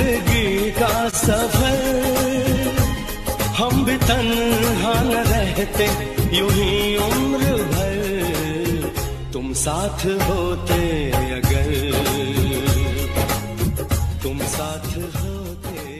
ज़िंदगी का सफ़र। हम भी तन हान रहते, यूँ ही उम्र भर। तुम साथ होते अगर, तुम साथ होते।